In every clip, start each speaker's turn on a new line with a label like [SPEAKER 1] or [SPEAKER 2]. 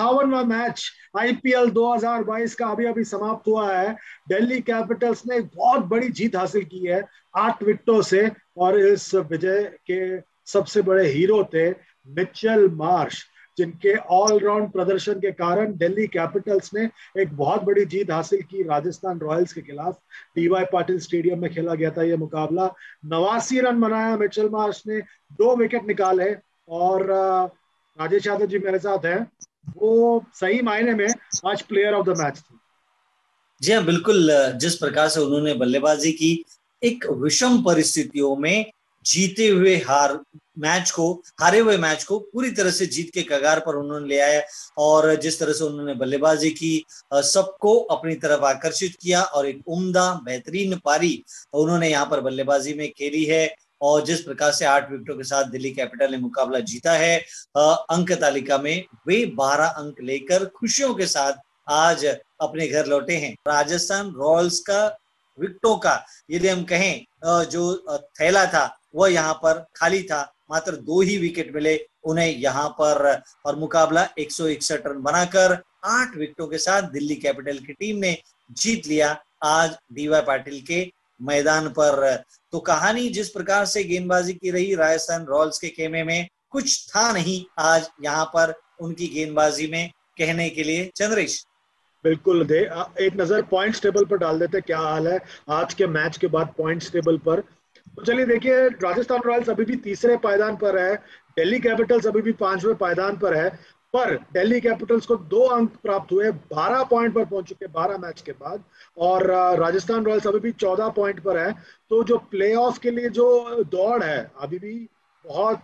[SPEAKER 1] अट्ठावनवा match IPL 2022 का अभी अभी समाप्त हुआ है। दिल्ली कैपिटल्स ने बहुत बड़ी जीत हासिल की है आठ विकेटों से और इस विजय के सबसे बड़े हीरो थे मिचेल मार्श, जिनके ऑलराउंड प्रदर्शन के कारण दिल्ली कैपिटल्स ने एक बहुत बड़ी जीत हासिल की राजस्थान रॉयल्स के खिलाफ। डीवाई पाटिल स्टेडियम में खेला गया था यह मुकाबला। नवासी रन बनाया मिचेल मार्श ने, दो विकेट निकाले और राजेश यादव जी मेरे साथ हैं। वो सही मायने में आज प्लेयर ऑफ़ द मैच थे।
[SPEAKER 2] जी हाँ बिल्कुल, जिस प्रकार से उन्होंने बल्लेबाजी की, एक विषम परिस्थितियों में जीते हुए हार मैच को, हारे हुए मैच को पूरी तरह से जीत के कगार पर उन्होंने ले आया और जिस तरह से उन्होंने बल्लेबाजी की सबको अपनी तरफ़ आकर्षित किया और एक उम्दा, बेहतरीन पारी उन्होंने यहाँ पर बल्लेबाजी में खेली है। और जिस प्रकार से आठ विकेटों के साथ दिल्ली कैपिटल ने मुकाबला जीता है अंक तालिका में वे बारह अंक लेकर खुशियों के साथ आज अपने घर लौटे हैं। राजस्थान रॉयल्स का विकेटों का, यदि हम कहें जो थैला था, वह यहाँ पर खाली था। मात्र दो ही विकेट मिले उन्हें यहाँ पर और मुकाबला एक सौ इकसठ रन बनाकर आठ विकेटों के साथ दिल्ली कैपिटल की टीम ने जीत लिया। आज डीवाई पाटिल के मैदान पर। तो कहानी जिस प्रकार से गेंदबाजी की रही राजस्थान रॉयल्स के खेमे में, कुछ था नहीं आज यहाँ पर उनकी गेंदबाजी में कहने के लिए। चंद्रेश।
[SPEAKER 1] बिल्कुल, दे एक नज़र पॉइंट्स टेबल पर डाल देते क्या हाल है आज के मैच के बाद पॉइंट्स टेबल पर। तो चलिए देखिए, राजस्थान रॉयल्स अभी भी तीसरे पायदान पर है, दिल्ली कैपिटल्स अभी भी पाँचवें पायदान पर है। पर दिल्ली कैपिटल्स को दो अंक प्राप्त हुए 12 पॉइंट पर पहुँच चुके 12 मैच के बाद। और राजस्थान रॉयल्स अभी भी 14 पॉइंट पर है। तो जो प्लेऑफ के लिए जो दौड़ है अभी भी बहुत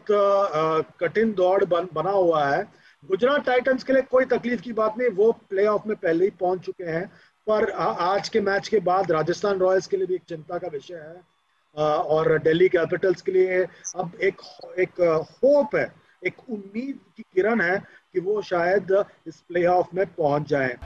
[SPEAKER 1] कठिन दौड़ बन, बना हुआ है। गुजरात टाइटंस के लिए कोई तकलीफ़ की बात नहीं वो प्लेऑफ में पहले ही पहुँच चुके हैं। पर आज के मैच के बाद राजस्थान रॉयल्स के लिए भी एक चिंता का विषय है। और दिल्ली कैपिटल्स के लिए अब एक एक होप है एक उम्मीद की किरण है कि वो शायद इस प्लेऑफ में पहुँच जाए।